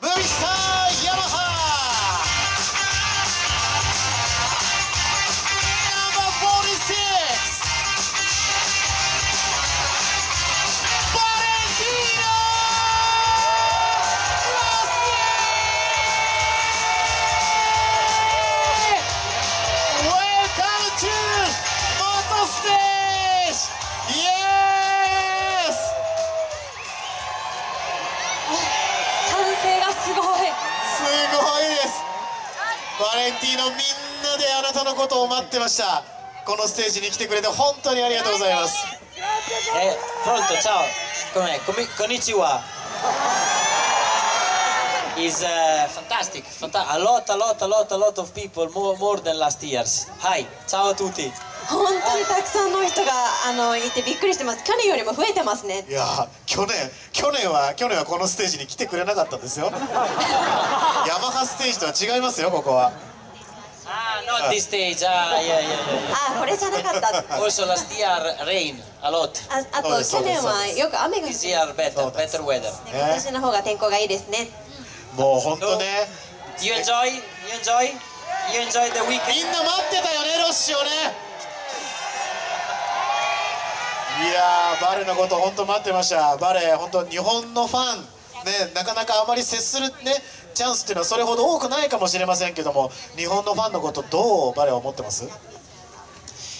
3位に登場ティーノみんなであなたのことを待ってましたこのステージに来てくれて本当にありがとうございます Eh, pronto, ciao. Com'è? Come, konnichiwa. Is uh, fantastic. Fanta- a lot, a lot, a lot, a lot of people, more, more than last year's. Hi, ciao a tutti. 本当にたくさんの人があのいてびっくりしてます去年よりも増えてますねいやー去年去年は去年はこのステージに来てくれなかったんですよヤマハステージとは違いますよここは Ah, not this stage. Ah, yeah, yeah, yeah. あこれじゃなかった. Also, last year rain a lot. ああと去年はよく雨が降って This year better, better weather. 今年の方が天候がいいですねもう本当ね You enjoy? You enjoy? You enjoy the み weekend? んな待ってたよねロッシをねいやーバレのこと本当待ってましたバレ本当日本のファンねなかなかあまり接するねチャンスっていうのはそれほど多くないかもしれませんけども日本のファンのことどうバレは思ってます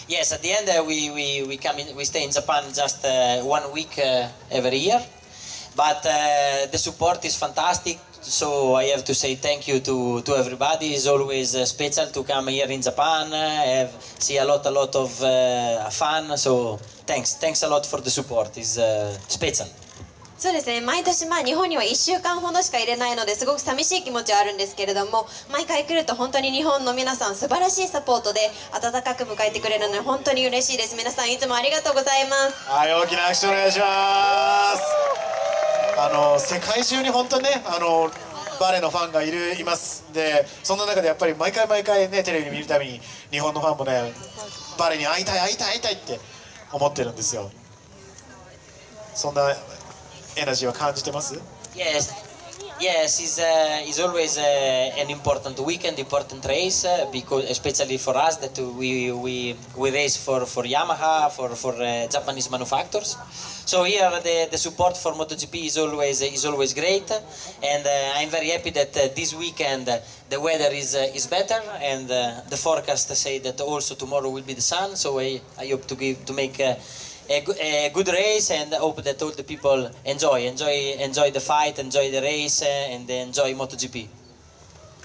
Yes, at the end uh, we, we, we come in, we stay in Japan just uh, one week uh, every year, but uh, the support is fantastic. So I have to say thank you to, to everybody. It's always uh, special to come here in Japan, uh, have, see a lot a lot of uh, fun. So thanks, thanks a lot for the support. It's uh, special. そうですね。毎年まあ日本には1週間ほどしか入れないのですごく寂しい気持ちはあるんですけれども毎回来ると本当に日本の皆さん素晴らしいサポートで温かく迎えてくれるので本当に嬉しいです。皆さんいつもありがとうございます。はい大きな拍手お願いしますあの世界中に本当にねあのバレーのファンがいるいます。でそんな中でやっぱり毎回毎回ねテレビ見るたびに日本のファンもねバレーに会いたい会いたい会いたいって思ってるんですよ。そんな エナジーは感じてます Yes, yes, it's, uh, it's always uh, an important weekend, important race, uh, because especially for us that we we, we race for, for Yamaha, for for uh, Japanese manufacturers. So here the, the support for MotoGP is always is always great, and uh, I'm very happy that uh, this weekend uh, the weather is uh, is better, and uh, the forecast say that also tomorrow will be the sun. So I, I hope to give to make. A, a good race and I hope that all the people enjoy enjoy enjoy the fight enjoy the race uh, and enjoy MotoGP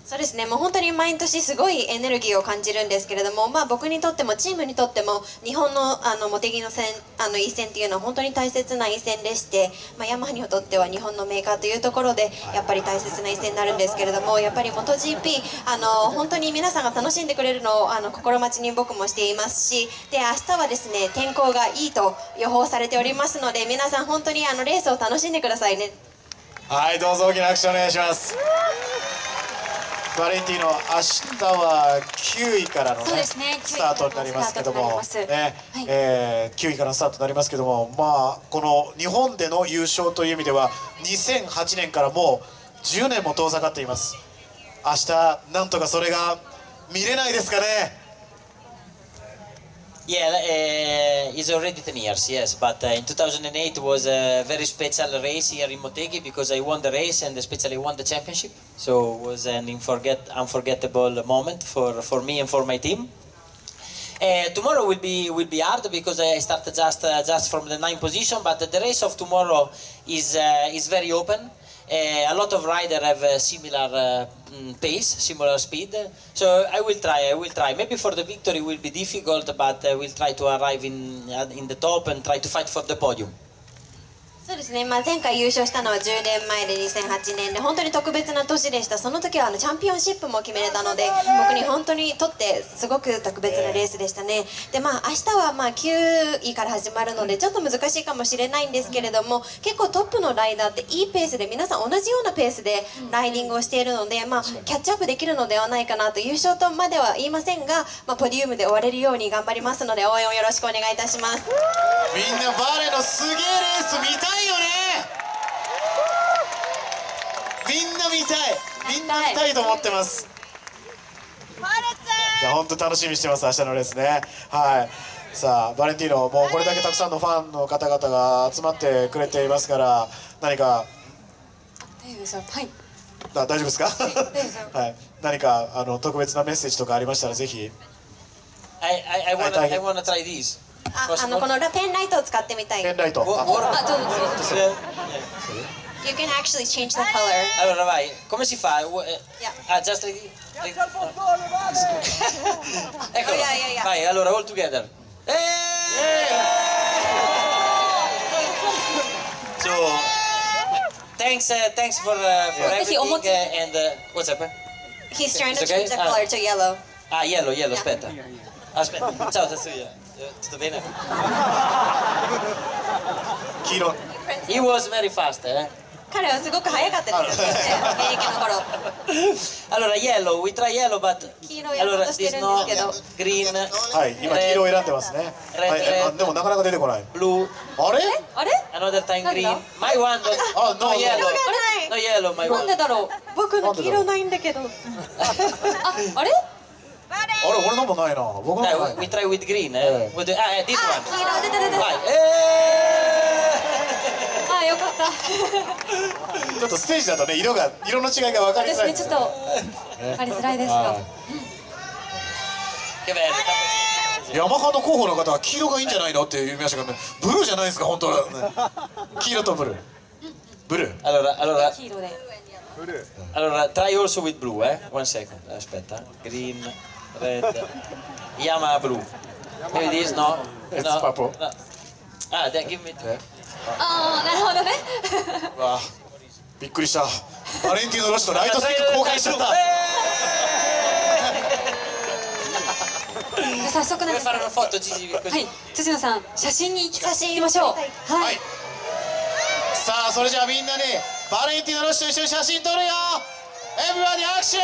そうですね。もう本当に毎年すごいエネルギーを感じるんですけれども、まあ、僕にとってもチームにとっても日本のあの茂木の戦あの一戦っていうのは本当に大切な一戦でして、まあ、ヤマハにとっては日本のメーカーというところでやっぱり大切な一戦になるんですけれどもやっぱり MotoGP あの本当に皆さんが楽しんでくれるのをあの心待ちに僕もしていますしで明日はですね天候がいいと予報されておりますので皆さん本当にあのレースを楽しんでくださいね。はいどうぞ大きな拍手お願いしますバレンティーノ明日は9位からの、ねスタートになりますけども、ねはい。えー9位からのスタートになりますけどもまあこの日本での優勝という意味では2008年からもう10年も遠ざかっています。明日なんとかそれが見れないですかね yeah uh, it's already 10 years yes but uh, in 2008 was a very special race here in Motegi because I won the race and especially won the championship so it was an unforget- unforgettable moment for, for me and for my team Uh, tomorrow will be will be hard because I started just uh, just from the ninth position, but the race of tomorrow is uh, is very open. Uh, a lot of riders have a similar uh, mm, pace, similar speed. So I will try. I will try. Maybe for the victory will be difficult, but I will try to arrive in uh, in the top and try to fight for the podium. そうですね、まあ、前回優勝したのは10年前で2008年で本当に特別な年でした。その時はあのチャンピオンシップも決めれたので僕に本当にとってすごく特別なレースでしたね。でまあ明日はまあ9位から始まるのでちょっと難しいかもしれないんですけれども結構トップのライダーっていいペースで皆さん同じようなペースでライディングをしているので、まあ、キャッチアップできるのではないかなと優勝とまでは言いませんが、まあ、ポディウムで終われるように頑張りますので応援をよろしくお願いいたします。みんなバレーのすげえレース見たいよね。みんな見たい。みんな見たいと思ってます。じゃあ本当楽しみにしてます明日のレースね。はい。さあバレンティーノもうこれだけたくさんのファンの方々が集まってくれていますから何か。大丈夫ですよ。はい。あ大丈夫ですか？はい何かあの特別なメッセージとかありましたらぜひ。I, I, I, wanna, I- I wanna try these. ああのこのラペンライトを使ってみたいペンライト What, あ what, あどうぞどうぞ Yeah. You can actually change the color Allora vai, come si fa? Wo- eh, Yeah. Ah, just like... like- Eccolo, Yeah, yeah, yeah. vai, allora all together. So, thanks, uh, thanks for, uh, for Yeah. everything uh, and uh, what's up? eh? He's trying to It's okay? change the Ah. color to yellow Ah, yellow, yellow, Yeah. aspetta. Aspetta, ciao Tetsuya. Tutto bene? 黄色 He was very fast, eh? 彼はすごく早かったですよね現役の頃 Allora, yellow, we try yellow, but 黄色をやろう allora として this るん no ですけど green, はい今黄色を選んでますねはいあでもなかなか出てこない blue, あれあれ another time green. My one, no, Oh, no, no yellow, no yellow, my ないなんでだろう僕の黄色ないんだけどああれあれ俺のもないな。僕のもない we, we try with green, eh? With the, ah, eh, this あ one. 黄色出て出て。Vai. Eh! あよかった。ちょっとステージだとね色が色の違いが分かりづらいんですよ。ですねちょっと分かりづらいですはよ。Che bello, tanto- いヤマハの候補の方は黄色がいいんじゃないのって言いましたけどねブルーじゃないですか本当は、ね、黄色とブルー。ブルー。Allora, allora, 黄色で allora, try also with blue, eh? One second, aspetta. Green, red, Yamaha blue. Maybe this, no? It's no, purple. no. Ah, then give me... ああなるほどねわあびっくりしたバレンティーノ・ロシとライトスティック交換しちゃった早速なんです?はい辻野さん写真に行きましょうははいいさあそれじゃあみんなでバレンティーノ・ロッシと一緒に写真撮るよ Everybody action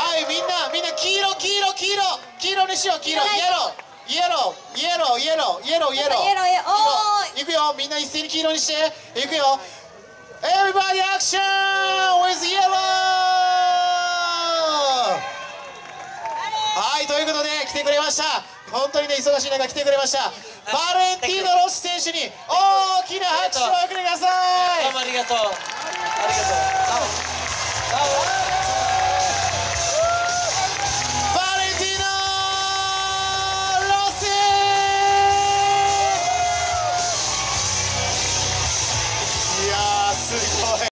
はいみんなみんな黄色黄色黄色。黄色にしよう黄色。イエロー。イエロー。イエローイエロー。イエローイエロー。イエローイエロー。いくよ。みんな一斉に黄色にして。いくよ。Everybody action with yellow! はいということで来てくれました。本当にね忙しい中来てくれました。バレンティーノ・ロス選手に大きな拍手をお送りください。Ciao, arigato. Arigato.